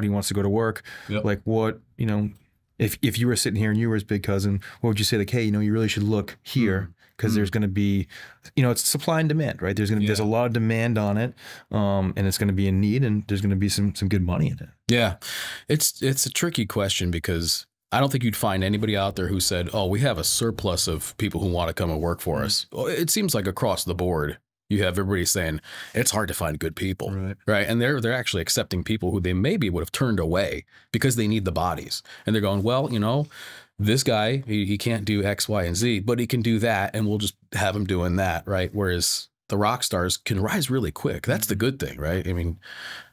he wants to go to work. Yep. Like what, you know, if if you were sitting here and you were his big cousin, what would you say? Like, hey, you know, you really should look here hmm. because hmm. there's going to be, you know, it's supply and demand, right? There's going to there's a lot of demand on it, um, and it's going to be in need, and there's going to be some some good money in it. Yeah. It's it's a tricky question because I don't think you'd find anybody out there who said, "Oh, we have a surplus of people who want to come and work for hmm. us." It seems like across the board, you have everybody saying it's hard to find good people, Right. right? And they're they're actually accepting people who they maybe would have turned away because they need the bodies, and they're going, "Well, you know." This guy, he, he can't do X, Y, and Z, but he can do that, and we'll just have him doing that, right? Whereas the rock stars can rise really quick. That's the mm-hmm. good thing, right? I mean,